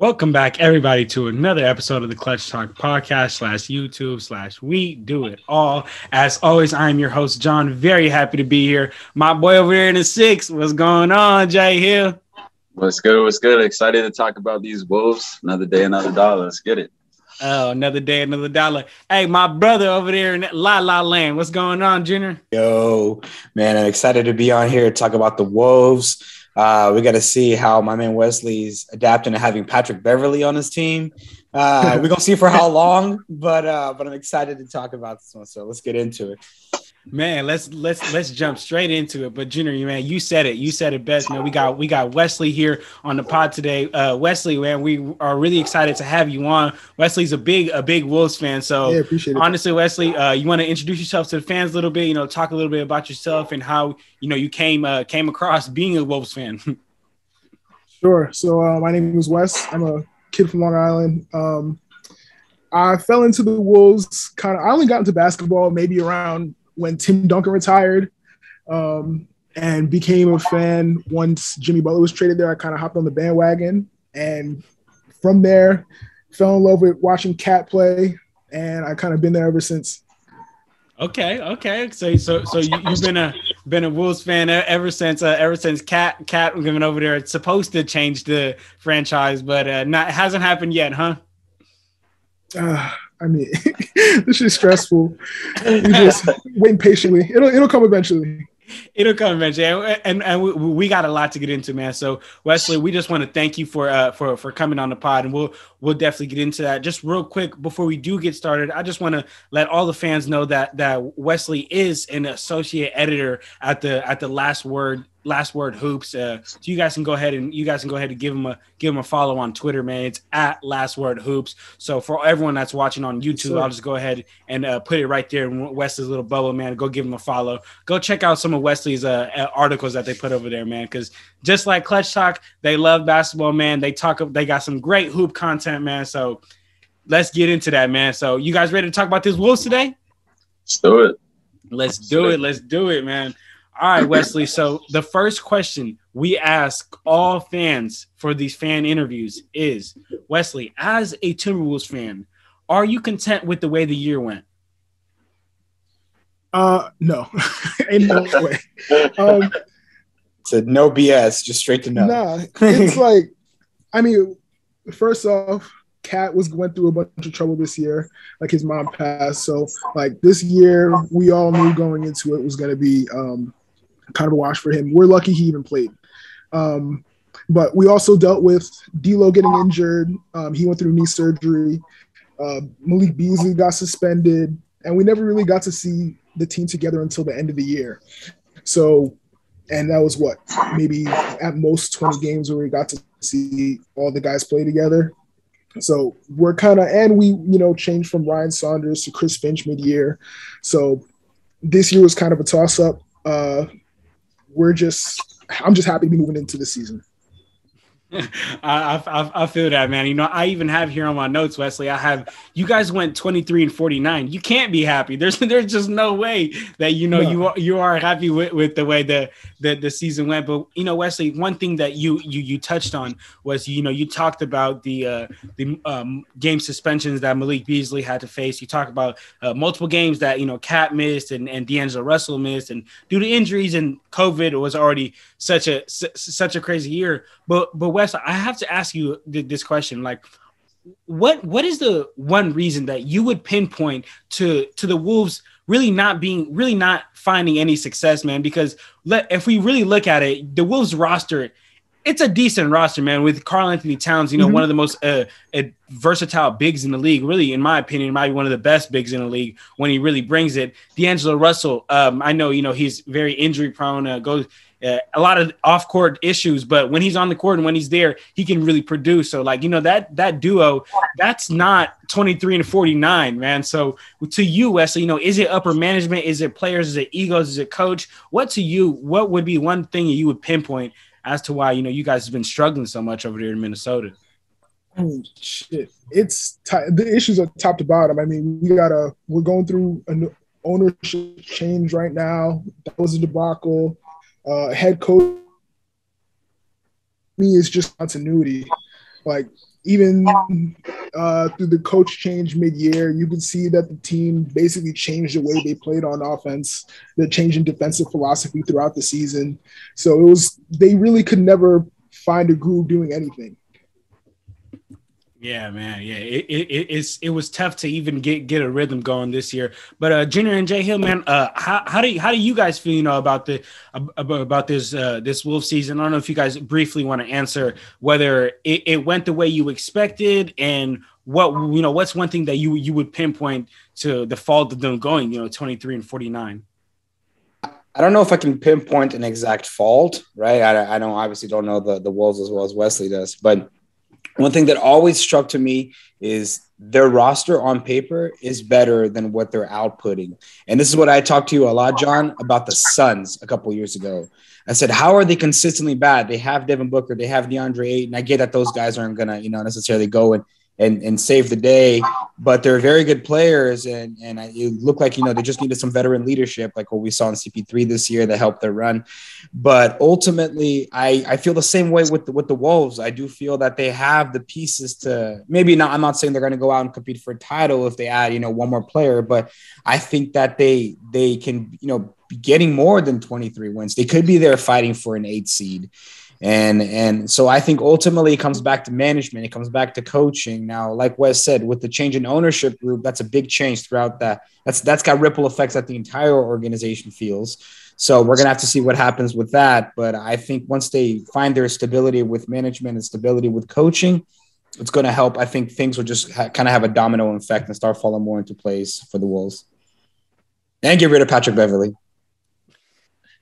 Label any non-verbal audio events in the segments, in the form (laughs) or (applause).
Welcome back, everybody, to another episode of the Clutch Talk podcast slash YouTube slash We Do It All. As always, I am your host, John. Very happy to be here. My boy over here in the six. What's going on, Jay Hill? What's good? What's good? Excited to talk about these Wolves. Another day, another dollar. Let's get it. Oh, another day, another dollar. Hey, my brother over there in La La Land. What's going on, Junior? Yo, man, I'm excited to be on here to talk about the Wolves. Uh, we got to see how my man Wesley's adapting to having Patrick Beverley on his team. Uh, we're gonna see for how long, but uh, but I'm excited to talk about this one. So let's get into it. Man, let's let's let's jump straight into it. But Junior, man, you said it. You said it best, man. We got we got Wesley here on the pod today. Uh, Wesley, man, we are really excited to have you on. Wesley's a big a big Wolves fan, so Yeah, appreciate it. honestly, Wesley, uh, you want to introduce yourself to the fans a little bit. You know, talk a little bit about yourself and how you know you came uh, came across being a Wolves fan. (laughs) Sure. So uh, my name is Wes. I'm a kid from Long Island. Um, I fell into the Wolves kind of. I only got into basketball maybe around when Tim Duncan retired, um, and became a fan once Jimmy Butler was traded there. I kind of hopped on the bandwagon, and from there, fell in love with watching Cat play, and I kind of been there ever since. Okay, okay. So, so, so you, you've been a been a Wolves fan ever since uh, ever since Cat Cat given over there. It's supposed to change the franchise, but uh, not hasn't happened yet, huh? Uh, I mean, (laughs) this is stressful. You just waiting patiently. It'll it'll come eventually. It'll come eventually, and and, and we, we got a lot to get into, man. So Wesley, we just want to thank you for uh for for coming on the pod, and we'll we'll definitely get into that. Just real quick before we do get started, I just want to let all the fans know that that Wesley is an associate editor at the at the Last Word Last Word Hoops. Uh, so you guys can go ahead and you guys can go ahead and give him a give him a follow on Twitter, man. It's at Last Word Hoops. So for everyone that's watching on YouTube, sir. I'll just go ahead and uh, put it right there in Wesley's little bubble, man. Go give him a follow. Go check out some of Wesley's uh, uh, articles that they put over there, man. Because just like Clutch Talk, they love basketball, man. They talk. They got some great hoop content, man. So let's get into that, man. So you guys ready to talk about this Wolves today? Let's do it. Let's do it. Let's do it, man. All right, Wesley. So the first question we ask all fans for these fan interviews is Wesley, as a Timberwolves fan, are you content with the way the year went? Uh, no, (laughs) in no way. Um, So no BS, just straight to no. nah, it's like, I mean, first off, Cat was going through a bunch of trouble this year. Like his mom passed, so like this year, we all knew going into it was going to be um, kind of a wash for him. We're lucky he even played. Um, but we also dealt with D'Lo getting injured. Um, he went through knee surgery. Uh, Malik Beasley got suspended, and we never really got to see the team together until the end of the year. So, and that was what maybe at most 20 games where we got to see all the guys play together. So we're kind of, and we, you know, changed from Ryan Saunders to Chris Finch mid year. So this year was kind of a toss up. Uh, we're just, I'm just happy to be moving into the season. (laughs) I, I I feel that man. You know, I even have here on my notes, Wesley. I have you guys went 23 and 49. You can't be happy. (laughs) There's there's just no way that you know No. you are you are happy with, with the way the, the the season went. But you know, Wesley, one thing that you you you touched on was you know you talked about the uh, the um, game suspensions that Malik Beasley had to face. You talked about uh, multiple games that you know Cat missed and and D'Angelo Russell missed, and due to injuries and COVID, it was already such a such a crazy year. But but Wes, I have to ask you th- this question: like, what what is the one reason that you would pinpoint to to the Wolves really not being really not finding any success, man? Because let if we really look at it, the Wolves roster. It's a decent roster, man. With Karl-Anthony Towns, you know, Mhm. one of the most uh, uh, versatile bigs in the league. Really, in my opinion, might be one of the best bigs in the league when he really brings it. D'Angelo Russell, um, I know, you know, he's very injury prone. Uh, goes uh, a lot of off court issues, but when he's on the court and when he's there, he can really produce. So, like you know that that duo, that's not twenty three and forty nine, man. So to you, Wesley, you know, is it upper management? Is it players? Is it egos? Is it coach? What to you? What would be one thing that you would pinpoint as to why you know you guys have been struggling so much over there in Minnesota? Oh shit! It's t- the issues are top to bottom. I mean, we gotta. We're going through an ownership change right now. That was a debacle. Uh, head coach me is just continuity. Like even uh, through the coach change mid-year, you could see that the team basically changed the way they played on offense. The change in defensive philosophy throughout the season. So it was they really could never find a groove doing anything. Yeah, man. Yeah, it, it, it's it was tough to even get get a rhythm going this year. But uh, Junior and Jay Hill, man, uh, how, how do you, how do you guys feel? You know about the about, this uh, this Wolf season. I don't know if you guys briefly want to answer whether it, it went the way you expected, and what you know what's one thing that you you would pinpoint to the fault of them going, you know, twenty three and forty nine. I don't know if I can pinpoint an exact fault, right? I, I don't obviously don't know the the Wolves as well as Wesley does, but one thing that always struck to me is their roster on paper is better than what they're outputting. And this is what I talked to you a lot, John, about the Suns a couple years ago. I said, how are they consistently bad? They have Devin Booker, they have DeAndre Ayton. I get that those guys aren't gonna, you know, necessarily go and and, and save the day. But they're very good players, and and I, it looked like you know they just needed some veteran leadership, like what we saw in CP3 this year that helped their run. But ultimately, I I feel the same way with the, with the Wolves. I do feel that they have the pieces to maybe not. I'm not saying they're going to go out and compete for a title if they add you know one more player, but I think that they they can you know be getting more than 23 wins. They could be there fighting for an eight seed and and so I think ultimately it comes back to management. It comes back to coaching. Now, like Wes said, with the change in ownership group, that's a big change throughout that. That's that's got ripple effects that the entire organization feels. So we're gonna have to see what happens with that. But I think once they find their stability with management and stability with coaching, it's going to help. I think things will just ha- kind of have a domino effect and start falling more into place for the Wolves. And get rid of Patrick Beverley.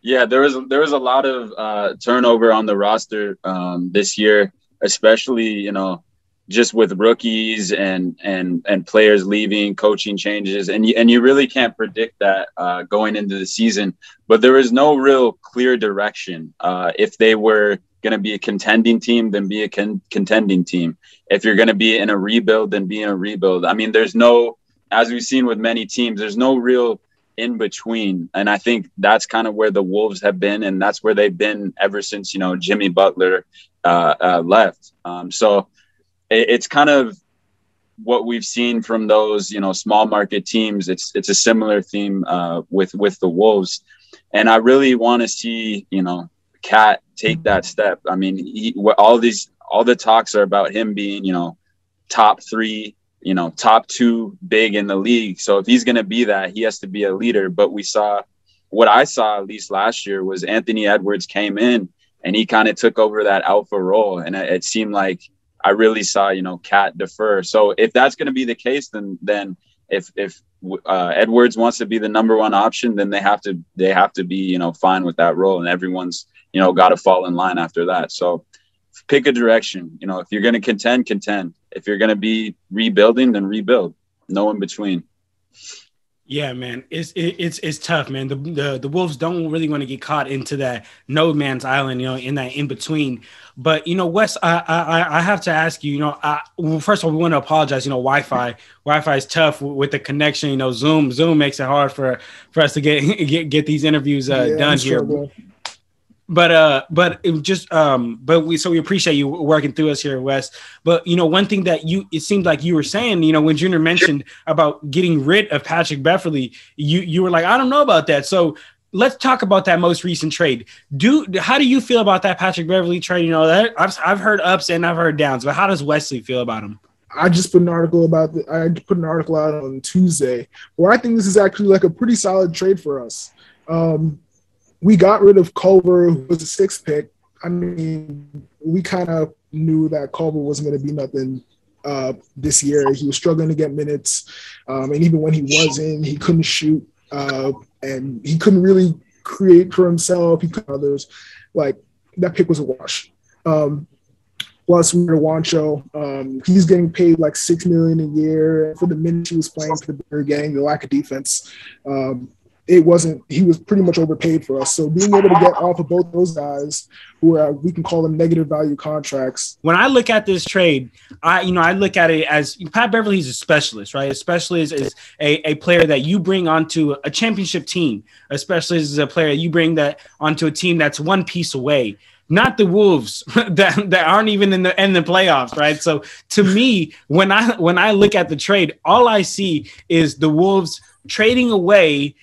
Yeah, there was there was a lot of uh, turnover on the roster um, this year, especially you know just with rookies and and and players leaving, coaching changes, and you, and you really can't predict that uh, going into the season. But there was no real clear direction. Uh, if they were going to be a contending team, then be a con- contending team. If you're going to be in a rebuild, then be in a rebuild. I mean, there's no, as we've seen with many teams, there's no real in between. And I think that's kind of where the Wolves have been, and that's where they've been ever since you know Jimmy Butler uh, uh, left. Um, so it, it's kind of what we've seen from those you know small market teams. It's it's a similar theme uh, with with the Wolves, and I really want to see you know Cat take that step. I mean, he, all these all the talks are about him being you know top three you know, top two big in the league. So if he's going to be that, he has to be a leader. But we saw what I saw at least last year was Anthony Edwards came in and he kind of took over that alpha role. And it, seemed like I really saw, you know, Cat defer. So if that's going to be the case, then, then if, if uh, Edwards wants to be the number one option, then they have to, they have to be, you know, fine with that role and everyone's, you know, got to fall in line after that. So pick a direction. You know, if you're going to contend, contend. If you're going to be rebuilding, then rebuild. No in between. Yeah, man, it's it, it's it's tough, man. The, the the Wolves don't really want to get caught into that no man's island, you know, in that in between. But you know, Wes, I I, I have to ask you, you know, I, well, first of all, we want to apologize. You know, Wi-Fi Wi-Fi is tough with the connection. You know, Zoom Zoom makes it hard for for us to get (laughs) get get these interviews uh, yeah, done here but uh but it just um but we so we appreciate you working through us here west but you know one thing that you it seemed like you were saying you know when junior mentioned about getting rid of patrick beverley you you were like i don't know about that. So let's talk about that most recent trade. Do how do you feel about that patrick beverley trade? You know that i've, I've heard ups and i've heard downs but how does wesley feel about him? I just put an article about the, I put an article out on Tuesday. Where I think this is actually like a pretty solid trade for us. Um, we got rid of Culver, who was a sixth pick. I mean, we kind of knew that Culver wasn't going to be nothing uh, this year. He was struggling to get minutes, um, and even when he was in, he couldn't shoot, uh, and he couldn't really create for himself. He could others. Like that pick was a wash. Um, plus, we were Juancho. Um, he's getting paid like six million a year for the minutes he was playing for the Bear Gang. The lack of defense. Um, it wasn't he was pretty much overpaid for us. So being able to get off of both those guys, who are we can call them negative value contracts. When I look at this trade, I you know I look at it as Pat Beverley's a specialist, right? A specialist is a, a player that you bring onto a championship team. A specialist is a player you bring that onto a team that's one piece away not the Wolves (laughs) that, that aren't even in the in the playoffs, right? So to me, when I when I look at the trade, all I see is the Wolves trading away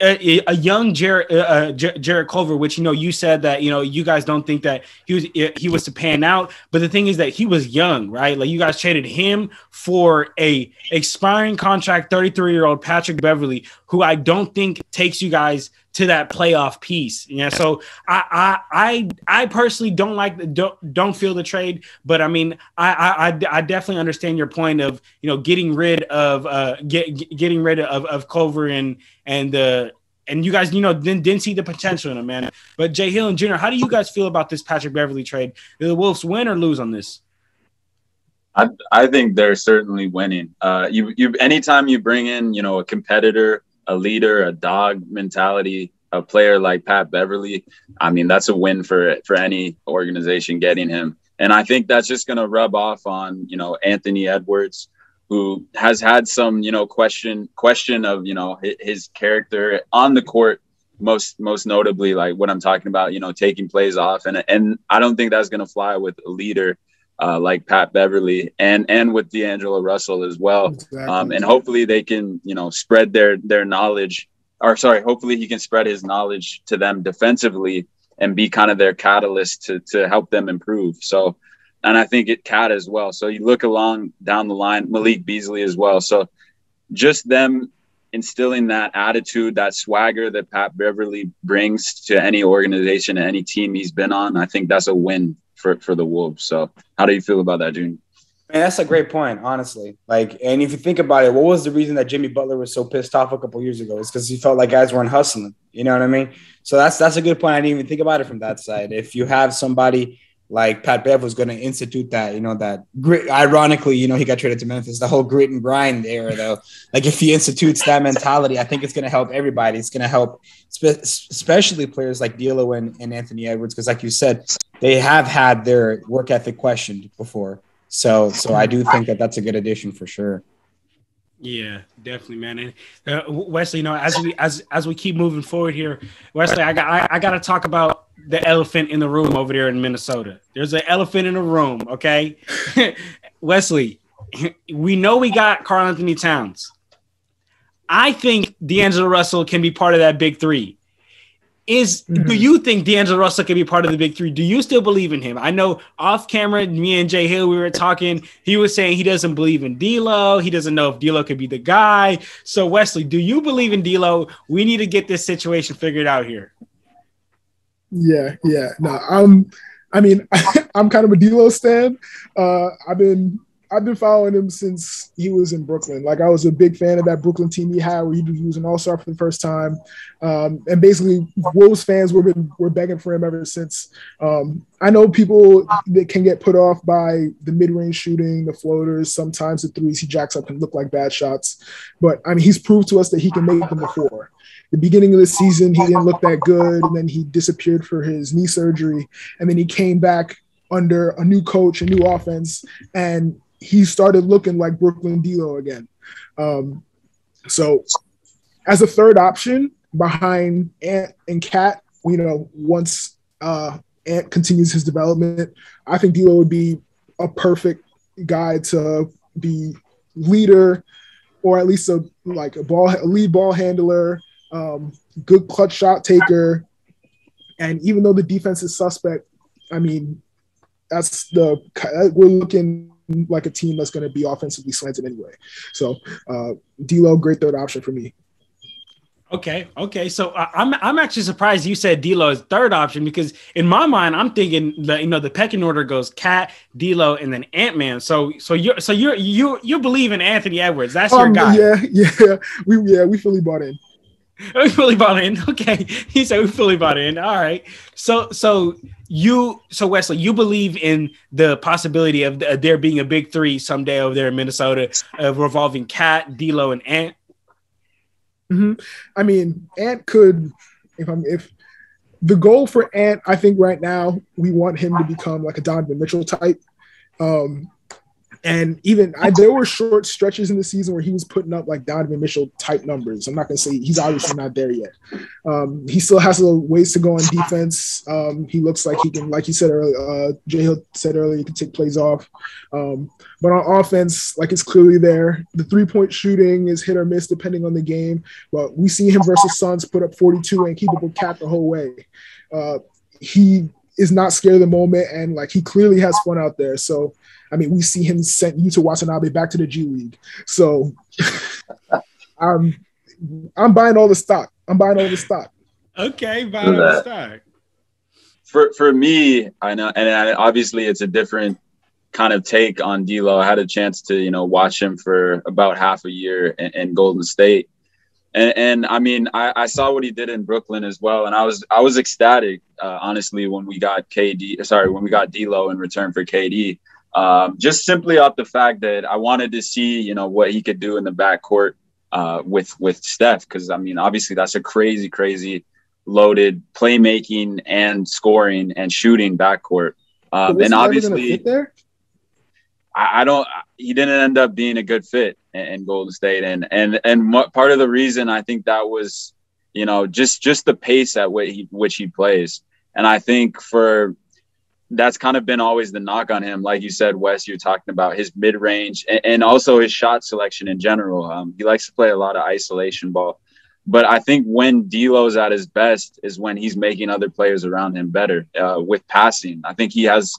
a, a young Jared, uh, uh Jarrett Culver, which you know you said that you know you guys don't think that he was he was to pan out, but the thing is that he was young, right? Like you guys traded him for a expiring contract, thirty three year old Patrick Beverley, who I don't think takes you guys to that playoff piece. Yeah, so I I I, I personally don't like the don't, don't feel the trade, but I mean I, I I definitely understand your point of you know getting rid of uh get, getting rid of of Culver and and uh and you guys, you know, didn't, didn't see the potential in him, man. But Jay Hill and Junior, how do you guys feel about this Patrick Beverley trade? Do the Wolves win or lose on this? I, I think they're certainly winning. Uh, you you anytime you bring in you know a competitor, a leader, a dog mentality, a player like Pat Beverley, I mean that's a win for for any organization getting him. And I think that's just going to rub off on you know Anthony Edwards, who has had some you know question question of you know his, character on the court most most notably like what I'm talking about you know taking plays off and and I don't think that's going to fly with a leader uh, like Pat Beverley and and with D'Angelo Russell as well exactly. um, and hopefully they can you know spread their their knowledge or sorry hopefully he can spread his knowledge to them defensively and be kind of their catalyst to to help them improve so and I think it Cat as well. So you look along down the line, Malik Beasley as well. So just them instilling that attitude, that swagger that Pat Beverley brings to any organization, any team he's been on, I think that's a win for, for the Wolves. So how do you feel about that, June? Man, that's a great point, honestly. Like, and if you think about it, what was the reason that Jimmy Butler was so pissed off a couple years ago? It's because he felt like guys weren't hustling. You know what I mean? So that's that's a good point. I didn't even think about it from that side. If you have somebody like Pat Bev was going to institute that, you know, that grit. Ironically, you know, he got traded to Memphis, the whole grit and grind era, though. Like, if he institutes that mentality, I think it's going to help everybody. It's going to help, spe- especially players like D'Lo and, and Anthony Edwards, because, like you said, they have had their work ethic questioned before. So, so I do think that that's a good addition for sure. Yeah, definitely, man. And uh, Wesley, you know, as we as as we keep moving forward here, Wesley, I got I, I got to talk about the elephant in the room over there in Minnesota. There's an elephant in the room, okay? (laughs) Wesley, we know we got Karl-Anthony Towns. I think D'Angelo Russell can be part of that big three. Is mm-hmm. do you think D'Angelo Russell can be part of the big three? Do you still believe in him? I know off camera, me and Jay Hill, we were talking. He was saying he doesn't believe in D'Lo. He doesn't know if D'Lo could be the guy. So Wesley, do you believe in D'Lo? We need to get this situation figured out here. Yeah, yeah. No, I'm. I mean, (laughs) I'm kind of a D'Lo stan. Uh, I've been I've been following him since he was in Brooklyn. Like I was a big fan of that Brooklyn team he had where he was an All Star for the first time, um, and basically Wolves fans were been, were begging for him ever since. Um, I know people that can get put off by the mid range shooting, the floaters, sometimes the threes he jacks up can look like bad shots, but I mean he's proved to us that he can make them before. The beginning of the season he didn't look that good, and then he disappeared for his knee surgery, and then he came back under a new coach, a new offense, and he started looking like Brooklyn D'Lo again. Um, so, as a third option behind Ant and Cat, you know, once uh, Ant continues his development, I think D'Lo would be a perfect guy to be leader, or at least a like a ball a lead ball handler, um, good clutch shot taker, and even though the defense is suspect, I mean, that's the we're looking like a team that's going to be offensively slanted anyway. So, uh, D'Lo, great third option for me. Okay, okay. So uh, I'm I'm actually surprised you said D'Lo is third option because in my mind I'm thinking that you know the pecking order goes Cat, D'Lo, and then Ant Man. So so you so you you you believe in Anthony Edwards? That's your um, guy. Yeah, (laughs) yeah. We yeah we fully bought in. We fully bought in. Okay, he said we fully bought in. All right. So so you so Wesley, you believe in the possibility of there being a big three someday over there in Minnesota, uh, revolving Cat, D'Lo, and Ant. Mm-hmm. I mean, Ant could, if I'm if the goal for Ant, I think right now we want him to become like a Donovan Mitchell type. Um, and even I, there were short stretches in the season where he was putting up like Donovan Mitchell type numbers. I'm not going to say he's obviously not there yet. Um, he still has a little ways to go on defense. Um, he looks like he can, like you said earlier, uh, Jay Hill said earlier, he can take plays off. Um, but on offense, like it's clearly there. The three point shooting is hit or miss depending on the game. But we see him versus Suns put up 42 and keep the cat the whole way. Uh, he is not scared of the moment and like he clearly has fun out there. So I mean, we see him sent Yuta Watanabe back to the G League. So (laughs) I'm I'm buying all the stock. I'm buying all the stock. Okay, buying all the stock. For for me, I know, and I, obviously it's a different kind of take on D'Lo. I had a chance to you know watch him for about half a year in, in Golden State, and, and I mean I, I, saw what he did in Brooklyn as well, and I was I was ecstatic uh, honestly when we got KD. Sorry, when we got D'Lo in return for KD um, just simply off the fact that I wanted to see, you know, what he could do in the backcourt uh, with with Steph, because I mean, obviously that's a crazy, crazy loaded playmaking and scoring and shooting backcourt. Um, and obviously, there? I, I, don't. He didn't end up being a good fit in, in Golden State, and and and what, part of the reason I think that was, you know, just just the pace at which he, which he plays. And I think for that's kind of been always the knock on him. Like you said, Wes, you're talking about his mid range and, and, also his shot selection in general. Um, he likes to play a lot of isolation ball. But I think when D'Lo's at his best is when he's making other players around him better uh, with passing. I think he has.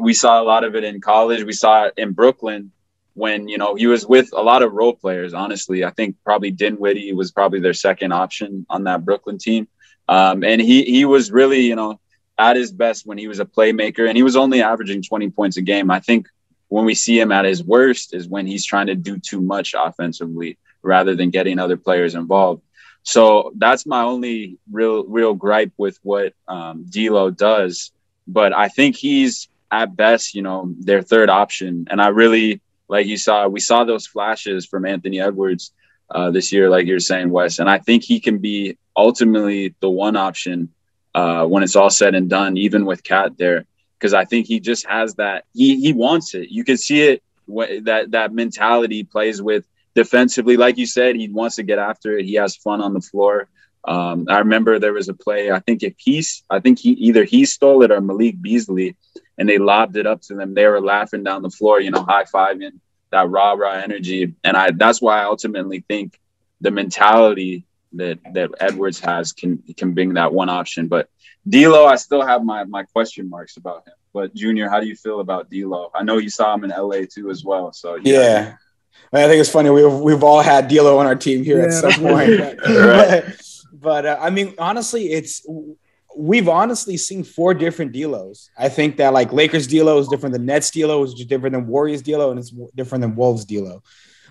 We saw a lot of it in college. We saw it in Brooklyn when you know he was with a lot of role players. Honestly, I think probably Dinwiddie was probably their second option on that Brooklyn team, um, and he he was really you know at his best when he was a playmaker and he was only averaging 20 points a game. I think when we see him at his worst is when he's trying to do too much offensively rather than getting other players involved. So that's my only real real gripe with what um, D'Lo does. But I think he's at best, you know, their third option. And I really, like you saw, we saw those flashes from Anthony Edwards uh, this year, like you're saying, Wes. And I think he can be ultimately the one option uh, when it's all said and done, even with Cat there, because I think he just has that. He he wants it. You can see it that that mentality plays with defensively. Like you said, he wants to get after it. He has fun on the floor. Um, I remember there was a play. I think if he's, I think he either he stole it or Malik Beasley, and they lobbed it up to them. They were laughing down the floor, you know, high fiving that rah rah energy. And I that's why I ultimately think the mentality that that Edwards has can can bring that one option. But D'Lo, I still have my my question marks about him. But Junior, how do you feel about D'Lo? I know you saw him in LA too as well. So yeah, I think it's funny. We've we've all had D'Lo on our team here yeah, at some point. right. (laughs) But, but uh, I mean, honestly, it's we've honestly seen four different D'Los. I think that like Lakers D'Lo is different than Nets D'Lo is different than Warriors D'Lo, and it's different than Wolves D'Lo.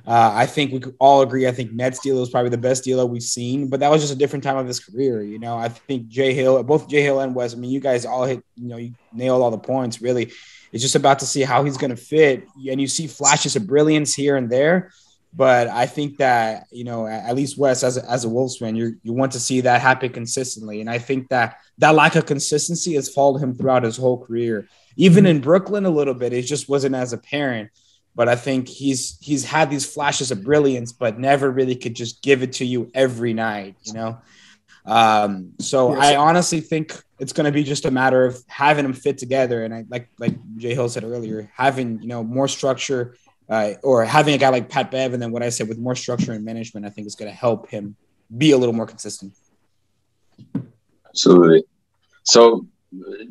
Uh, I think we could all agree. I think Nets D'Lo is probably the best D'Lo we've seen, but that was just a different time of his career. You know, I think Jay Hill, both Jay Hill and Wes. I mean, you guys all hit. You know, you nailed all the points. Really, it's just about to see how he's going to fit, and you see flashes of brilliance here and there. But I think that you know, at least Wes, as a, as a Wolves fan, you you want to see that happen consistently, and I think that that lack of consistency has followed him throughout his whole career. Even in Brooklyn, a little bit, it just wasn't as apparent but I think he's he's had these flashes of brilliance, but never really could just give it to you every night, you know. Um, so yes. I honestly think it's going to be just a matter of having them fit together, and I like like Jay Hill said earlier, having you know more structure, uh, or having a guy like Pat Bev, and then what I said with more structure and management, I think is going to help him be a little more consistent. Absolutely. So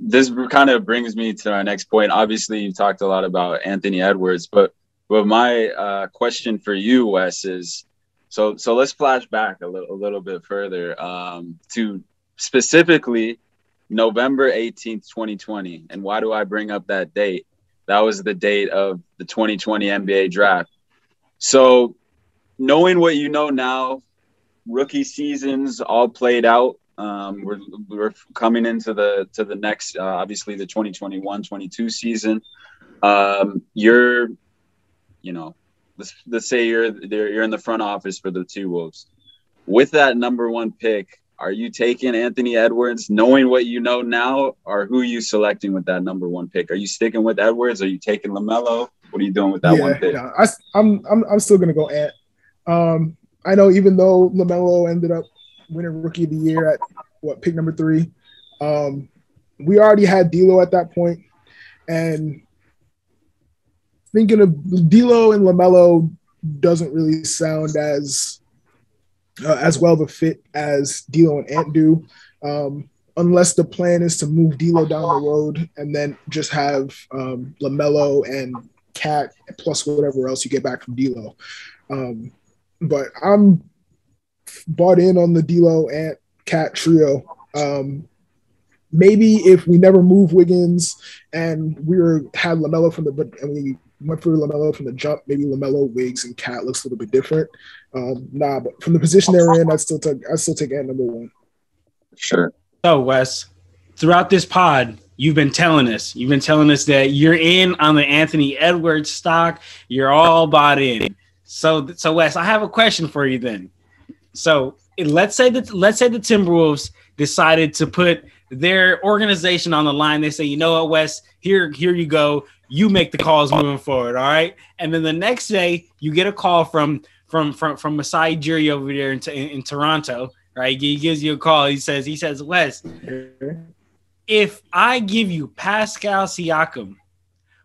this kind of brings me to our next point. Obviously, you talked a lot about Anthony Edwards, but but my uh, question for you, Wes, is so so let's flash back a little a little bit further um, to specifically November eighteenth, twenty twenty. And why do I bring up that date? That was the date of the 2020 NBA draft. So, knowing what you know now, rookie seasons all played out um, we're, we're coming into the to the next, uh, obviously the 2021-22 season. Um, you're, you know, let's let's say you're you're in the front office for the T Wolves. with that number one pick, are you taking Anthony Edwards, knowing what you know now, or who are you selecting with that number one pick? Are you sticking with Edwards? Are you taking Lamelo? What are you doing with that yeah, one pick? Yeah, I, I'm, I'm I'm still gonna go Ant. Um, I know even though Lamelo ended up winning Rookie of the Year at what pick number three, um, we already had D'Lo at that point, and thinking of D'Lo and Lamelo doesn't really sound as uh, as well of a fit as D'Lo and Ant do, um, unless the plan is to move D'Lo down the road and then just have um, Lamelo and Cat plus whatever else you get back from D'Lo. Um, but I'm bought in on the D'Lo Ant Cat trio. Um, maybe if we never move Wiggins and we were had Lamelo from the and we went for Lamelo from the jump, maybe Lamelo, Wiggs, and Cat looks a little bit different. Um, nah, but from the position they're in, I still take I still take Ant number one. Sure. So Wes, throughout this pod, you've been telling us, you've been telling us that you're in on the Anthony Edwards stock. You're all bought in. So, so Wes, I have a question for you then. So let's say that let's say the Timberwolves decided to put their organization on the line. They say, you know what, Wes, here, here you go. You make the calls moving forward. All right. And then the next day you get a call from from from from Masai Ujiri over there in, in, in Toronto. Right. He gives you a call. He says, he says, Wes, if I give you Pascal Siakam,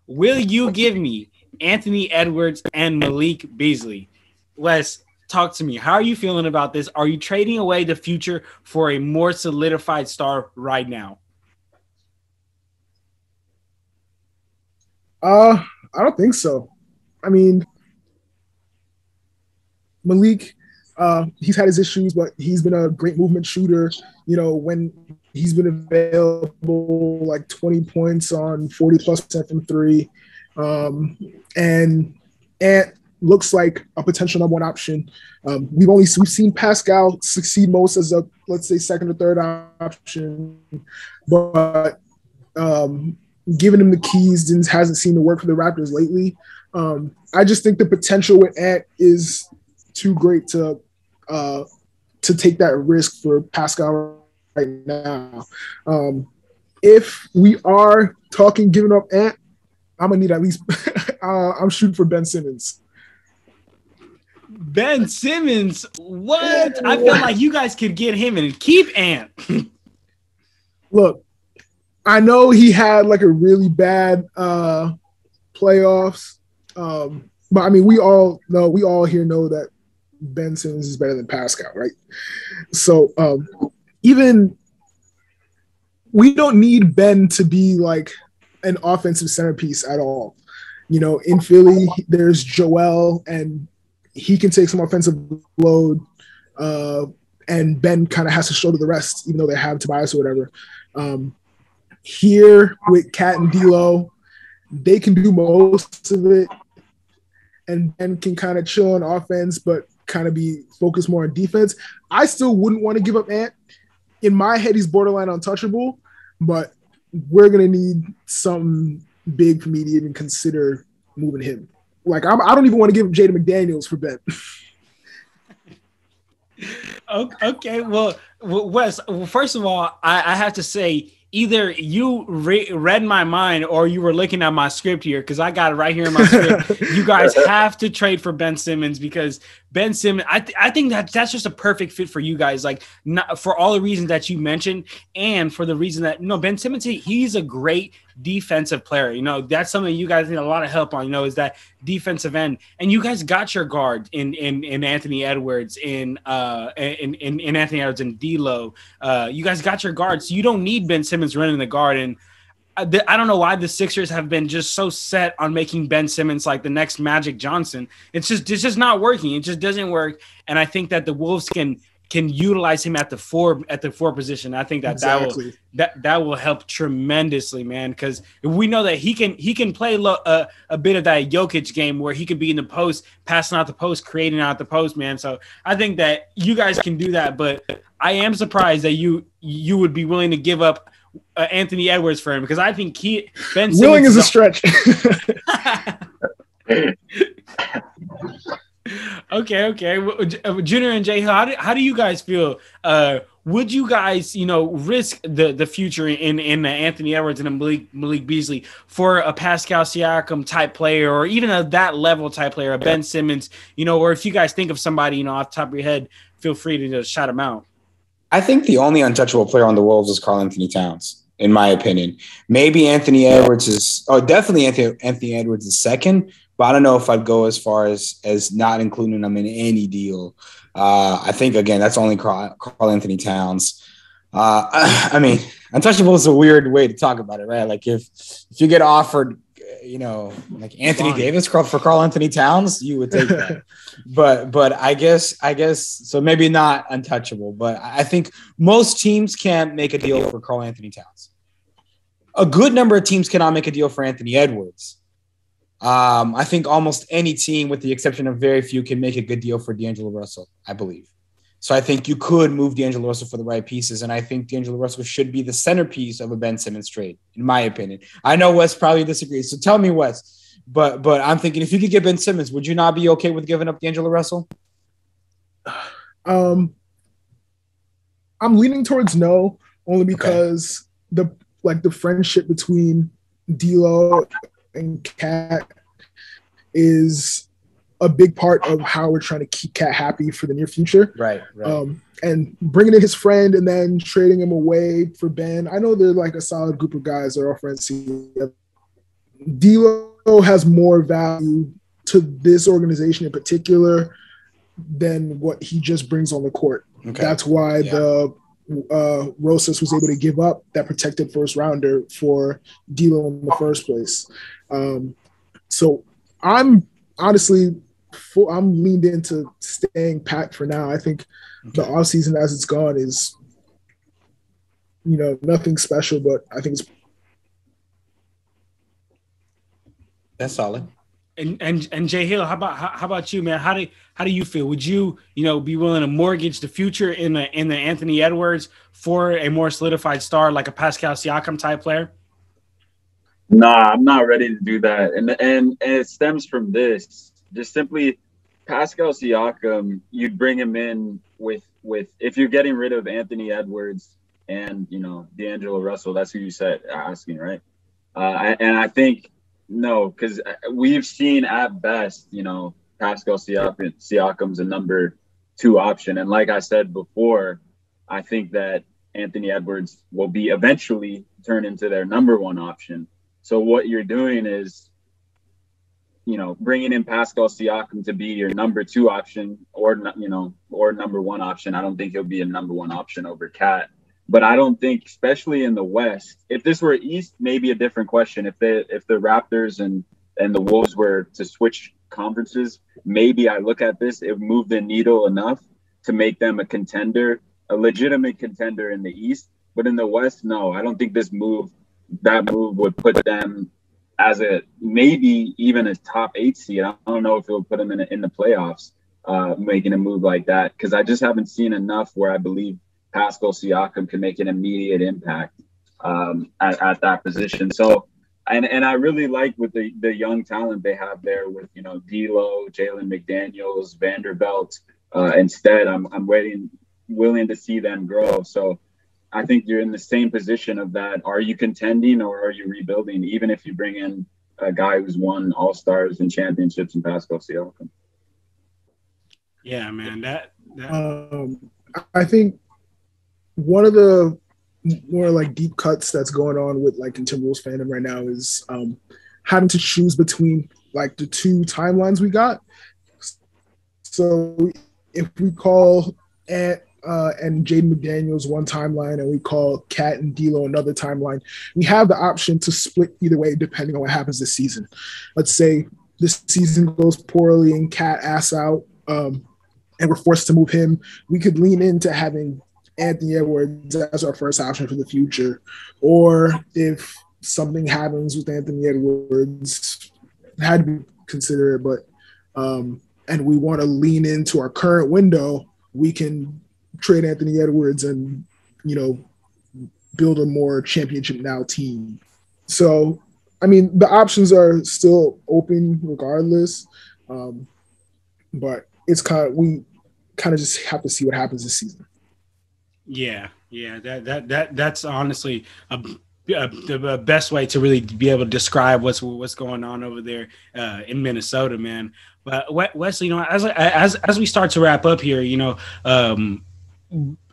will you give me Anthony Edwards and Malik Beasley? Wes, talk to me. How are you feeling about this? Are you trading away the future for a more solidified star right now? Uh, I don't think so. I mean, Malik, uh, he's had his issues, but he's been a great movement shooter. You know, when he's been available, like 20 points on 40 plus percent from three. Um, and Ant looks like a potential number one option. Um, we've only we've seen Pascal succeed most as a let's say second or third option, but um, giving him the keys hasn't seemed to work for the Raptors lately. Um, I just think the potential with Ant is too great to uh, to take that risk for Pascal right now. Um, if we are talking giving up Ant, I'm gonna need at least (laughs) uh, I'm shooting for Ben Simmons. Ben Simmons, what? I feel like you guys could get him and keep Ant. (laughs) Look, I know he had like a really bad uh playoffs. Um, but I mean we all know we all here know that Ben Simmons is better than Pascal, right? So um even we don't need Ben to be like an offensive centerpiece at all. You know, in Philly, there's Joel, and he can take some offensive load, uh, and Ben kind of has to shoulder the rest, even though they have Tobias or whatever. Um, here with Cat and D'Lo, they can do most of it, and Ben can kind of chill on offense, but kind of be focused more on defense. I still wouldn't want to give up Ant. In my head, he's borderline untouchable, but we're gonna need something big for me to even consider moving him. Like I'm, I do not even want to give him Jaden McDaniels for Ben. (laughs) okay, well, Wes. Well, first of all, I, I have to say either you re- read my mind or you were looking at my script here because I got it right here in my script. (laughs) you guys have to trade for Ben Simmons because Ben Simmons, I, th- I think that that's just a perfect fit for you guys. Like, not for all the reasons that you mentioned, and for the reason that no Ben Simmons, he, he's a great defensive player. You know, that's something you guys need a lot of help on. You know, is that defensive end, and you guys got your guard in in, in Anthony Edwards, in uh, in, in, in Anthony Edwards and D'Lo. Uh, you guys got your guards, so you don't need Ben Simmons running the guard and. I don't know why the Sixers have been just so set on making Ben Simmons like the next Magic Johnson. It's just it's just not working. It just doesn't work. And I think that the Wolves can can utilize him at the four at the four position. I think that exactly. that will that that will help tremendously, man. Because we know that he can he can play lo- uh, a bit of that Jokic game where he can be in the post, passing out the post, creating out the post, man. So I think that you guys can do that. But I am surprised that you you would be willing to give up uh, Anthony Edwards for him because I think he Ben Simmons willing is a stretch. (laughs) okay, okay. Uh, Junior and Jay, how do, how do you guys feel? Uh, would you guys, you know, risk the the future in in Anthony Edwards and a Malik, Malik Beasley for a Pascal Siakam type player, or even a that level type player, a Ben Simmons, you know, or if you guys think of somebody, you know, off top of your head, feel free to just shout them out. I think the only untouchable player on the Wolves is Karl-Anthony Towns, in my opinion. Maybe Anthony Edwards is, oh, definitely Anthony, Anthony Edwards is second, but I don't know if I'd go as far as as not including him in any deal. Uh, I think again that's only Karl, Karl-Anthony Towns. Uh, (laughs) I mean, untouchable is a weird way to talk about it, right? Like if if you get offered, you know, like Anthony Fine. Davis for Karl-Anthony Towns, you would take that. (laughs) but but I guess I guess so maybe not untouchable, but I think most teams can't make a deal for Karl-Anthony Towns. A good number of teams cannot make a deal for Anthony Edwards. Um, I think almost any team, with the exception of very few, can make a good deal for D'Angelo Russell, I believe. So I think you could move D'Angelo Russell for the right pieces. And I think D'Angelo Russell should be the centerpiece of a Ben Simmons trade, in my opinion. I know Wes probably disagrees. So tell me, Wes. But but I'm thinking if you could get Ben Simmons, would you not be okay with giving up D'Angelo Russell? (sighs) Um I'm leaning towards no, only because okay. the like the friendship between D'Lo and Cat is a big part of how we're trying to keep Cat happy for the near future. Right. right. Um, and bringing in his friend and then trading him away for Ben. I know they're like a solid group of guys They're all friends. D'Lo has more value to this organization in particular than what he just brings on the court. Okay. That's why yeah. the uh, Rosas was able to give up that protected first rounder for D'Lo in the first place. Um, so I'm honestly, full, I'm leaned into staying pat for now. I think okay. the off season as it's gone is, you know, nothing special, but I think it's that's solid. And and and Jay Hill, how about how, how, about you, man? How do how do you feel? Would you you know be willing to mortgage the future in the in the Anthony Edwards for a more solidified star like a Pascal Siakam type player? Nah, I'm not ready to do that, and and, and it stems from this. Just simply, Pascal Siakam, you'd bring him in with with if you're getting rid of Anthony Edwards and you know D'Angelo Russell. That's who you said asking, right? Uh, and I think no, because we've seen at best, you know, Pascal Siakam, Siakam's a number two option, and like I said before, I think that Anthony Edwards will be eventually turned into their number one option. So what you're doing is, you know, bringing in Pascal Siakam to be your number two option, or you know, or number one option. I don't think he'll be a number one option over Cat. but I don't think, especially in the West, if this were East, maybe a different question. If they, if the Raptors and and the Wolves were to switch conferences, maybe I look at this, it moved the needle enough to make them a contender, a legitimate contender in the East. But in the West, no, I don't think this move that move would put them as a maybe even a top eight seed. I don't know if it would put them in, in the playoffs, uh, making a move like that because I just haven't seen enough where I believe Pascal Siakam can make an immediate impact um, at, at, that position. So, and and I really like with the the young talent they have there with you know D'Lo, Jalen McDaniels, Vanderbilt. Uh, instead, I'm I'm waiting, willing to see them grow. So I think you're in the same position of that. Are you contending or are you rebuilding? Even if you bring in a guy who's won All Stars and championships in Pascal Siakam. Yeah, man. That, that. Um, I think one of the more like deep cuts that's going on with like in Timberwolves fandom right now is um, having to choose between like the two timelines we got. So if we call at uh, and Jaden McDaniels one timeline, and we call Cat and D'Lo another timeline. We have the option to split either way depending on what happens this season. Let's say this season goes poorly and Cat ass out, um, and we're forced to move him. We could lean into having Anthony Edwards as our first option for the future, or if something happens with Anthony Edwards, had to be considered, but um, and we want to lean into our current window, we can trade Anthony Edwards and you know build a more championship now team. So, I mean, the options are still open regardless. Um, but it's kind of we kind of just have to see what happens this season. Yeah, yeah, that that that that's honestly a, the best way to really be able to describe what's what's going on over there uh, in Minnesota, man. But Wesley, you know, as as as we start to wrap up here, you know, um,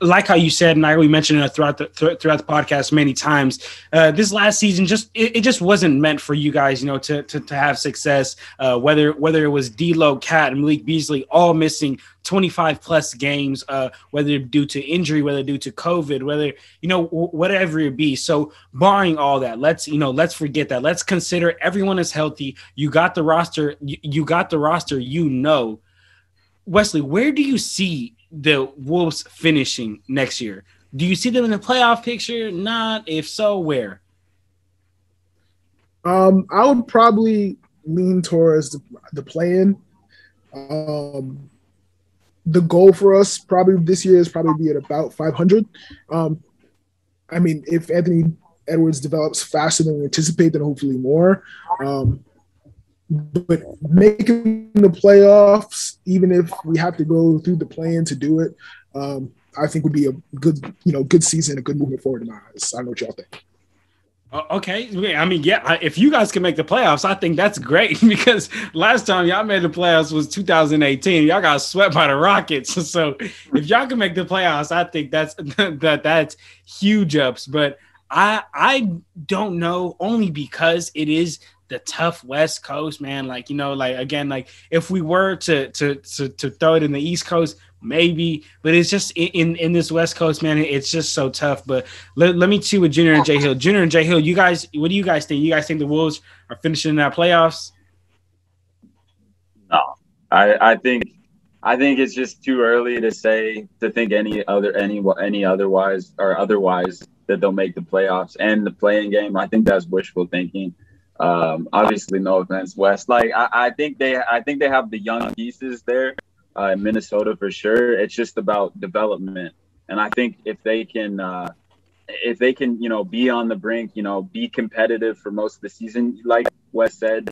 like how you said, and I we mentioned it throughout the th- throughout the podcast many times. Uh, this last season just it, it, just wasn't meant for you guys, you know, to to, to have success. Uh, whether whether it was D'Lo, KAT, and Malik Beasley all missing 25 plus games, uh, whether due to injury, whether due to COVID, whether you know whatever it be. So barring all that, let's you know let's forget that. Let's consider everyone is healthy. You got the roster. You, you got the roster. You know. Wesley, where do you see the Wolves finishing next year? Do you see them in the playoff picture? Not. If so, where? Um, I would probably lean towards the, the play-in. Um, the goal for us probably this year is probably be at about 500. Um, I mean, if Anthony Edwards develops faster than we anticipate, then hopefully more. Um, but making the playoffs, even if we have to go through the play-in to do it, um, I think would be a good, you know, good season, a good movement forward in my eyes. I don't know what y'all think. Okay, I mean, yeah, if you guys can make the playoffs, I think that's great (laughs) because last time y'all made the playoffs was 2018. Y'all got swept by the Rockets. (laughs) So if y'all can make the playoffs, I think that's (laughs) that that's huge ups. But I I don't know only because it is the tough West Coast, man. Like you know, like again, like if we were to to to, to throw it in the East Coast, maybe, but it's just in in this West Coast, man. It's just so tough. But let, let me see with Junior and Jay Hill. Junior and Jay Hill, you guys, what do you guys think? You guys think the Wolves are finishing in that playoffs? No, I I think I think it's just too early to say to think any other any any otherwise or otherwise that they'll make the playoffs and the play-in game. I think that's wishful thinking. Um, obviously, no offense, West. Like I, I, think they, I think they have the young pieces there uh, in Minnesota for sure. It's just about development, and I think if they can, uh, if they can, you know, be on the brink, you know, be competitive for most of the season, like West said,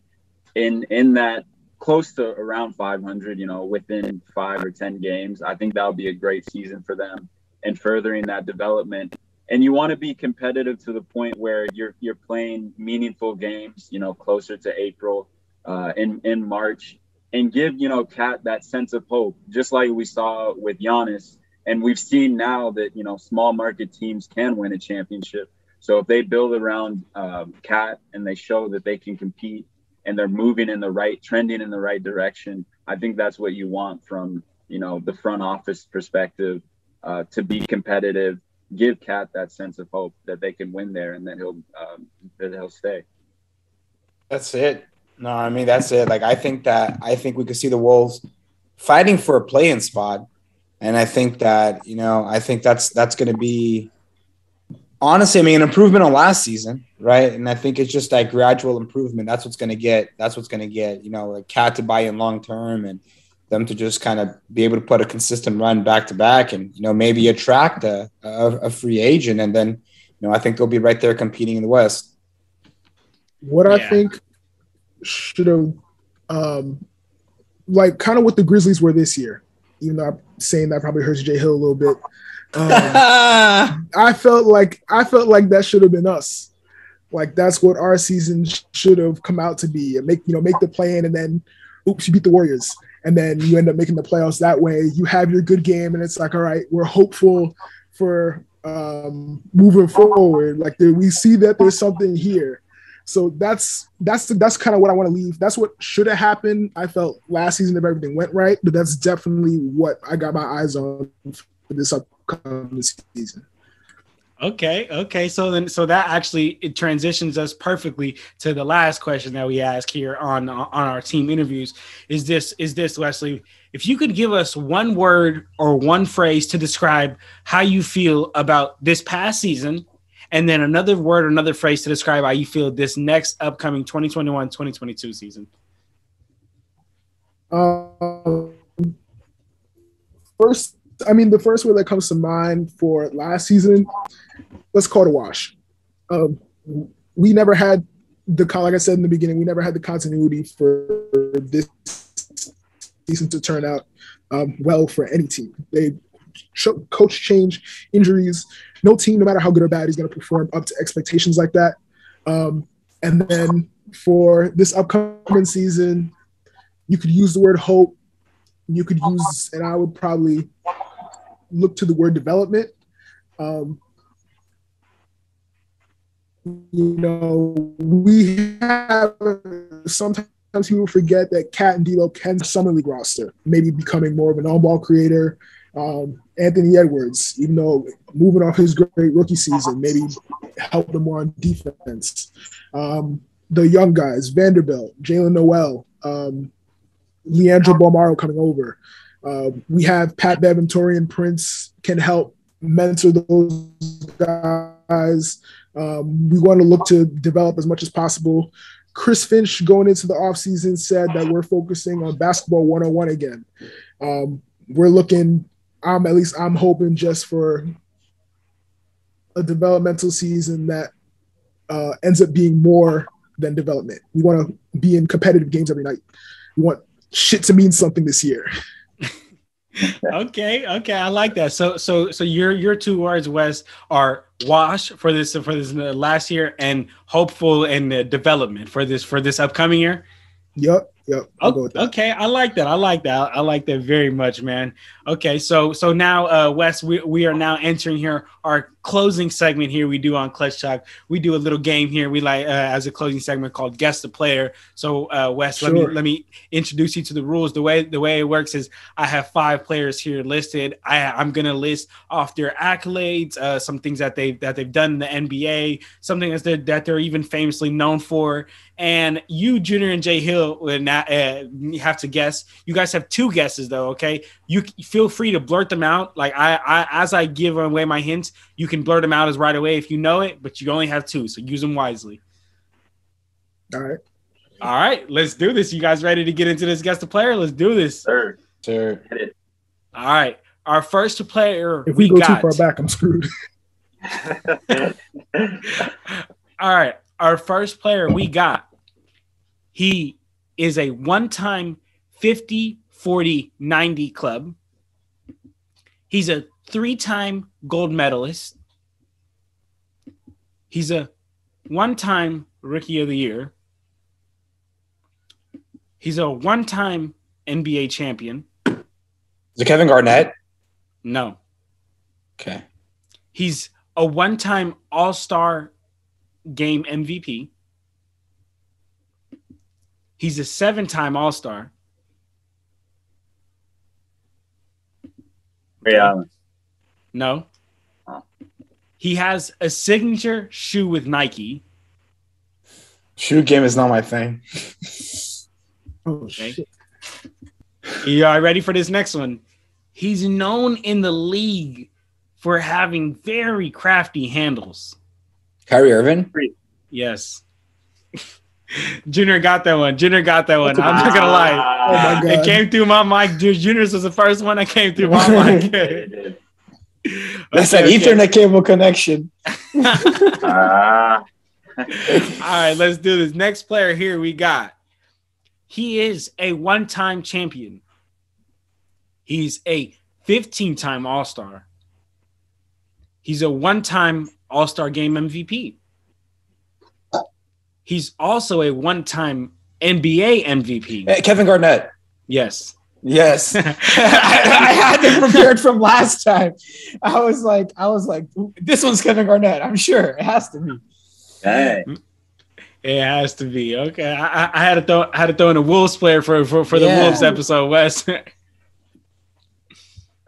in in that close to around 500, you know, within five or ten games, I think that would be a great season for them and furthering that development and you want to be competitive to the point where you're you're playing meaningful games, you know, closer to April, uh, in in March, and give you know KAT that sense of hope, just like we saw with Giannis, and we've seen now that you know small market teams can win a championship. So if they build around um, KAT and they show that they can compete and they're moving in the right, trending in the right direction, I think that's what you want from you know the front office perspective uh, to be competitive give KAT that sense of hope that they can win there and that he'll um, that he'll stay. That's it. No, I mean that's it. Like I think that I think we could see the Wolves fighting for a play-in spot, and I think that you know I think that's that's going to be honestly. I mean, an improvement on last season, right? And I think it's just that gradual improvement. That's what's going to get. That's what's going to get. You know, like KAT to buy in long term and them to just kind of be able to put a consistent run back to back and you know maybe attract a, a, a, free agent and then you know I think they'll be right there competing in the West. What yeah. I think should have um like kind of what the Grizzlies were this year, even though I'm saying that probably hurts Jay Hill a little bit. (laughs) Um, I felt like I felt like that should have been us. Like that's what our season should have come out to be and make you know make the play in and then oops you beat the Warriors and then you end up making the playoffs that way. You have your good game, and it's like, all right, we're hopeful for um, moving forward. Like we see that there's something here. So that's that's the that's kind of what I want to leave. That's what should have happened. I felt last season if everything went right, but that's definitely what I got my eyes on for this upcoming season. Okay, okay. So then, so that actually it transitions us perfectly to the last question that we ask here on on our team interviews. Is this is this Wesley? If you could give us one word or one phrase to describe how you feel about this past season, and then another word or another phrase to describe how you feel this next upcoming 2021-2022 season. Um, first, I mean, the first word that comes to mind for last season let's call it a wash. Um, we never had the like I said in the beginning, we never had the continuity for this season to turn out um, well for any team. They coach change, injuries. No team, no matter how good or bad, is going to perform up to expectations like that. Um, and then for this upcoming season, you could use the word hope. You could use, and I would probably look to the word development. Um, you know, we have sometimes people forget that KAT and D'Lo can summer league roster, maybe becoming more of an on-ball creator. Um, Anthony Edwards, even though moving off his great rookie season, maybe help them more on defense. Um, the young guys, Vanderbilt, Jaylen Nowell, um, Leandro Bolmaro coming over. Uh, we have Pat Bev and, Taurean Prince can help mentor those guys. Um, we want to look to develop as much as possible. Chris Finch going into the offseason said that we're focusing on basketball 101 again. Um, we're looking, I'm at least I'm hoping just for a developmental season that uh, ends up being more than development. We want to be in competitive games every night. We want shit to mean something this year. (laughs) okay, okay, I like that. So, so, so your your two words, Wes, are wash for this for this uh, last year and hopeful and uh, development for this for this upcoming year. Yep. Yep. Oh, okay, I like that. I like that. I like that very much, man. Okay, so so now, uh, Wes, we, we are now entering here our closing segment here. We do on Clutch Talk. We do a little game here. We like uh, as a closing segment called Guess the Player. So, uh, Wes, sure. let me let me introduce you to the rules. The way the way it works is I have five players here listed. I I'm gonna list off their accolades, uh, some things that they that they've done in the NBA, something that they're, that they're even famously known for, and you, Junior and Jay Hill, would not uh, have to guess. You guys have two guesses though. Okay, you feel free to blurt them out. Like I, I as I give away my hints, you can blurt them out as right away if you know it, but you only have two, so use them wisely. All right. All right, let's do this. You guys ready to get into this guess the player? Let's do this. Sir. Sir. All right. Our first player. If we, we go got, too far back, I'm screwed. (laughs) All right our first player we got, he is a one time 50, 40, 90 club. He's a three time gold medalist. He's a one time rookie of the year. He's a one time NBA champion. Is it Kevin Garnett? No. Okay. He's a one time All Star game MVP. He's a seven time All Star. Ray Allen. No. He has a signature shoe with Nike. Shoe game is not my thing. (laughs) oh, okay. Shit. You are ready for this next one? He's known in the league for having very crafty handles. Kyrie Irving? Yes. Junior got that one. Junior got that one. I'm not gonna lie. Oh! It came through my mic. Junior's was the first one that came through my (laughs) mic. okay, That's an okay. Ethernet cable connection. uh. (laughs) All right, let's do this. Next player here we got. He is a one-time champion. He's a 15-time All-Star. He's a one-time all Star Game MVP. He's also a one time NBA MVP. Hey, Kevin Garnett. Yes. Yes. I, (laughs) (laughs) I, had them prepared from last time. I was like, I was like, this one's Kevin Garnett. I'm sure it has to be. Hey. It has to be okay. I, I, had to throw I had to throw in a Wolves player for for, for the yeah. Wolves episode, Wes. (laughs)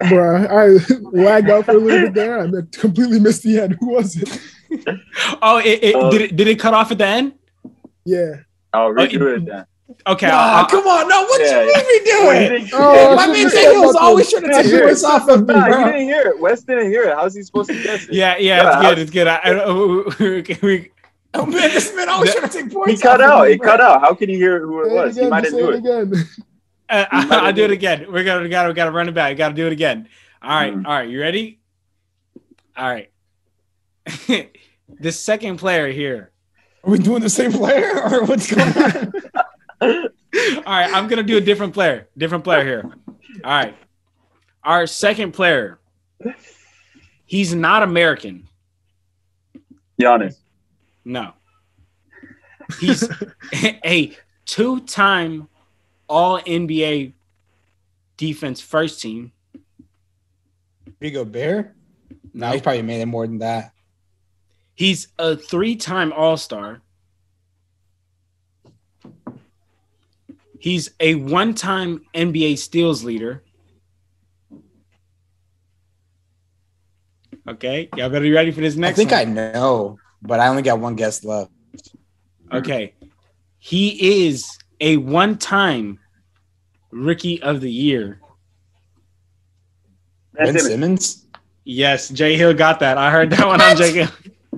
Bruh, I lagged out for a little bit there. I completely missed the end. Who was it? oh, it, it uh, did it did it cut off at the end? Yeah. Oh, redo oh, it then. Okay, nah, come on, no, what yeah, you mean we doing? Oh, my man was always trying to take voice off of me, nah, bro. You didn't hear it. Wes didn't hear it. How's he supposed to guess it? Yeah, yeah, it's good. It's good. I, I, we, oh man, this man always trying to take points. He cut out. He cut out. How can you hear who it was? He might (laughs) have do it. Again. Uh, I'll do it again. We're gonna we gotta we gotta run it back. We gotta do it again. All right, mm. all right. You ready? All right. (laughs) the second player here. Are we doing the same player (laughs) or what's going on? All right, I'm gonna do a different player. Different player here. All right. Our second player. He's not American. Giannis. No. He's a two-time all NBA defense first team. Rudy Gobert? No, he's probably made it more than that. He's a three-time all-star. He's a one-time NBA steals leader. Okay, y'all better be ready for this next. I think one. I know, but I only got one guess left. Okay. He is a one time rookie of the year. Ben Ben Simmons. Simmons? Yes, Jay Hill got that. I heard that one on Jay Hill.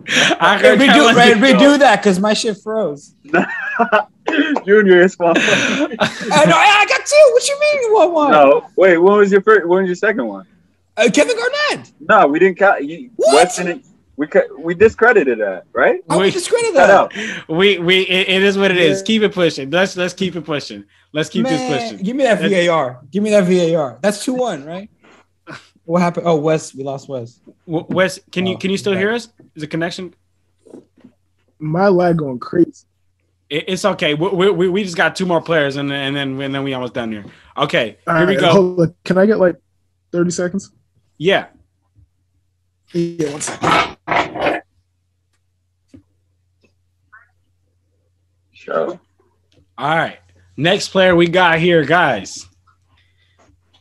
(laughs) I Hey, heard that redo, one. re- redo that because my shit froze. Junior is fine. I know, I got two. What you mean? What one? no, wait. When was your first? What was your second one? Uh, Kevin Garnett. No, we didn't count. You, What? Weston, we we discredited that, right? I Wait. would that. out. We we it, it is what it is. Yeah. Keep it pushing. Let's let's keep it pushing. Let's keep Man, this pushing. give me that That's- VAR. Give me that VAR. That's two one, right? What happened? Oh, Wes, we lost Wes. W- Wes, can you Oh, can you still hear us? Is the connection? My lag going crazy. It, it's okay. We, we, we- we just got two more players and then and then and then we almost done here. Okay, All here we go. hold on. Can I get like 30 seconds? Yeah. Yeah, one second. Sure. All right. Next player we got here, guys.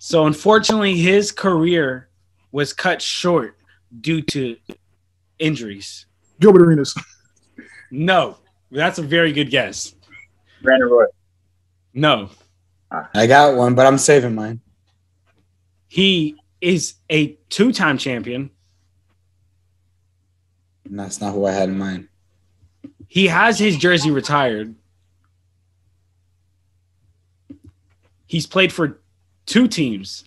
So unfortunately, his career was cut short due to injuries. Gilbert Arenas. No, that's a very good guess. Brandon Roy. No, I got one, but I'm saving mine. he is a two-time champion. And that's not who I had in mind. He has his jersey retired. He's played for two teams.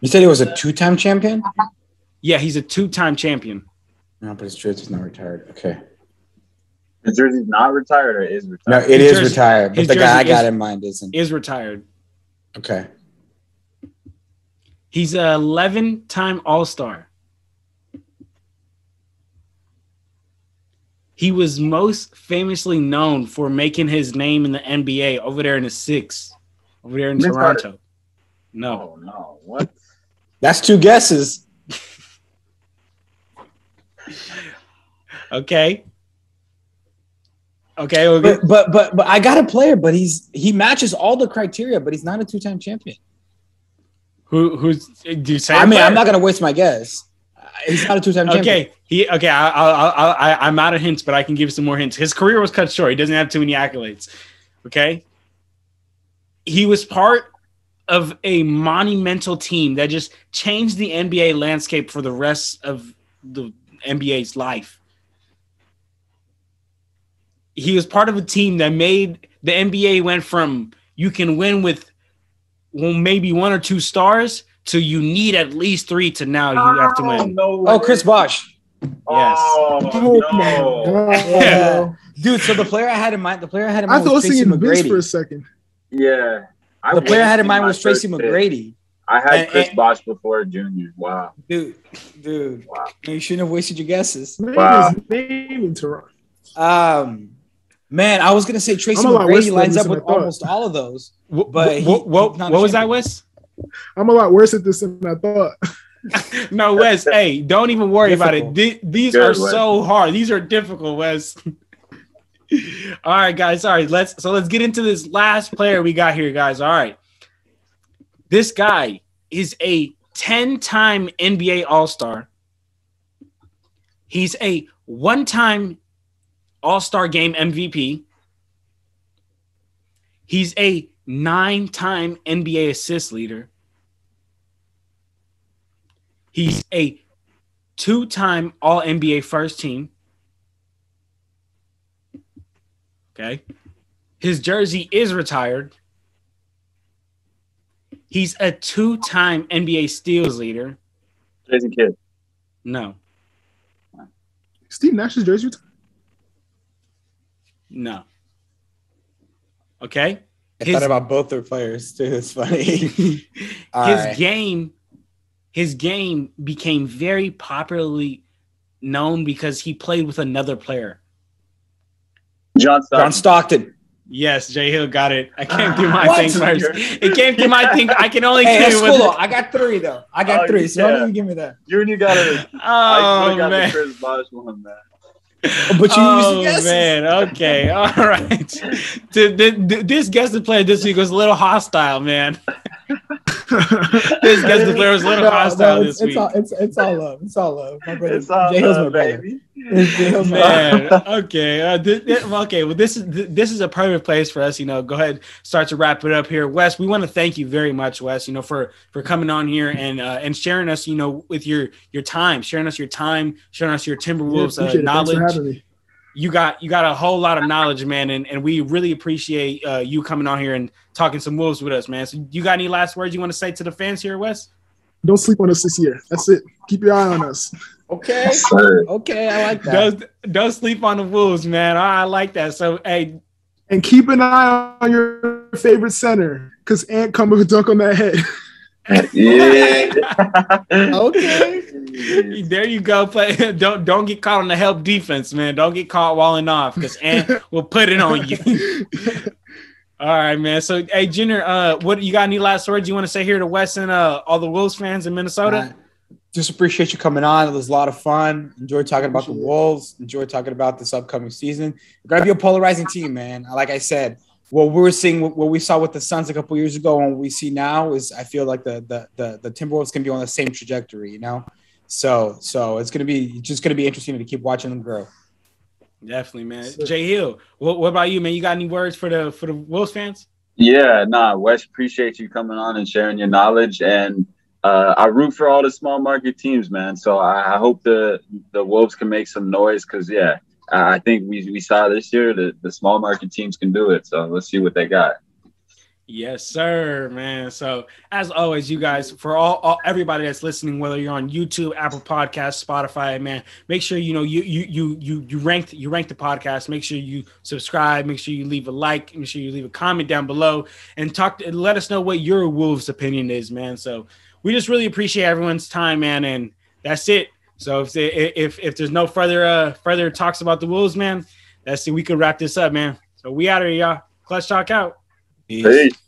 You said he was a two-time champion? Yeah, he's a two-time champion. No, but his jersey's not retired. Okay. His jersey's not retired or is No, retired? it His is jersey- retired, but the guy I got is- in mind isn't. Is retired. Okay. He's a 11-time All-Star. He was most famously known for making his name in the NBA over there in the six, over there in Vince Toronto. No, Oh no! What? (laughs) That's two guesses. (laughs) okay, okay. We'll But but but but I got a player, but he's he matches all the criteria, but he's not a two-time champion. who who's do you say? I mean, player? I'm not gonna waste my guess. He's not a two-time champion. Okay, he okay. I, I, I, I, I'm out of hints, but I can give some more hints. His career was cut short. He doesn't have too many accolades. Okay, he was part of a monumental team that just changed the NBA landscape for the rest of the NBA's life. He was part of a team that made the NBA went from you can win with well maybe one or two stars to you need at least three to now you have to win. No Oh, Chris Bosh. Yes. Oh no. (laughs) Yeah. Dude, so the player I had in mind, the player I had in I mind thought I was was Tracy singing Vince for a second. Yeah. I The player I had in mind was Tracy first pick. McGrady. I had And- Chris and- Bosh before Junior. Wow. Dude, dude, Wow. you shouldn't have wasted your guesses. Wow. his name in Toronto. Um, man, I was gonna say Tracy I'm a lot McGrady lines up with than I thought. almost all of those. But he- what, what, he's not what was that, champion. Wes? I'm a lot worse at this than I thought. (laughs) No, Wes. hey, don't even worry about it. Difficult. The- these Good, are Wes. so hard. These are difficult, Wes. (laughs) all right, guys. Sorry. Let's so let's get into this last player we got here, guys. All right. This guy is a 10-time NBA All-Star. He's a one-time All-Star game MVP. He's a nine-time NBA assist leader. He's a two-time All NBA first team. Okay. His jersey is retired. He's a two-time NBA steals leader. Jason Kidd. No, Steve Nash's jersey. no. Okay. I His- thought about both their players too. It's funny. (laughs) his All right. game his game became very popularly known because he played with another player. John Stockton. John Stockton. Yes, Jay Hill got it. I came through my (laughs) What? thing first. It came through my thing. I can only (laughs) Hey, claim that's with cool. I got three though. I got Oh, three. So yeah. why don't you give me that? You and you got a. Oh, I Oh still got man. the Chris Bosh one, man. But you oh used the guesses. man, okay, (laughs) all right. Th- th- th- this guest player this week was a little hostile, man. (laughs) This guest player was a little No, hostile no, this it's, week. it's all it's it's all love. It's all love. My brother. It's all Jay Hill's my love, brother. baby. Jay Hill's my brother. (laughs) Man, okay, uh, th- th- okay. Well, this is th- this is a perfect place for us. You know, go ahead, start to wrap it up here, Wes. We want to thank you very much, Wes. You know, for for coming on here and uh, and sharing us, you know, with your your time, sharing us your time, sharing us your Timberwolves Yeah, uh, appreciate it. Thanks for knowledge. You got you got a whole lot of knowledge, man, and, and we really appreciate uh, you coming on here and talking some wolves with us, man. So, you got any last words you want to say to the fans here, Wes? Don't sleep on us this year. That's it. Keep your eye on us. Okay. Yes. Okay, I like that. Don't don't sleep on the wolves, man. I like that. So, hey, And keep an eye on your favorite center because Ant come with a dunk on that head. (laughs) Yeah. (laughs) Okay. (laughs) There you go. Play. Don't don't get caught on the help defense, man. Don't get caught walling off because Ant will put it on you. all right, man. So, hey, Junior, uh, what you got? Any last words you want to say here to Wes and uh, all the Wolves fans in Minnesota? Just appreciate you coming on. It was a lot of fun. Enjoy talking about the Appreciate it. Wolves. Enjoy talking about this upcoming season. We're gonna be a polarizing team, man. Like I said, what we were seeing, what we saw with the Suns a couple years ago, and what we see now is, I feel like the the the, the Timberwolves can be on the same trajectory, you know. So so it's gonna be just gonna be interesting to keep watching them grow. Definitely, man. Yes. Jay Hill, what, what about you, man? You got any words for the for the Wolves fans? Yeah, nah, Wes, appreciate you coming on and sharing your knowledge. And uh, I root for all the small market teams, man. So I, I hope the the Wolves can make some noise because, yeah, I think we, we saw this year that the small market teams can do it. So let's see what they got. Yes, sir, man. So as always, you guys, for all, all everybody that's listening, whether you're on YouTube, Apple Podcasts, Spotify, man, make sure you know you you you you you rank you rank the podcast. Make sure you subscribe. Make sure you leave a like. Make sure you leave a comment down below and talk. And let us know what your Wolves opinion is, man. So we just really appreciate everyone's time, man. And that's it. So if if if there's no further uh further talks about the Wolves, man, that's it. We could wrap this up, man. So we out of here, y'all. Clutch talk out. Peace. Peace.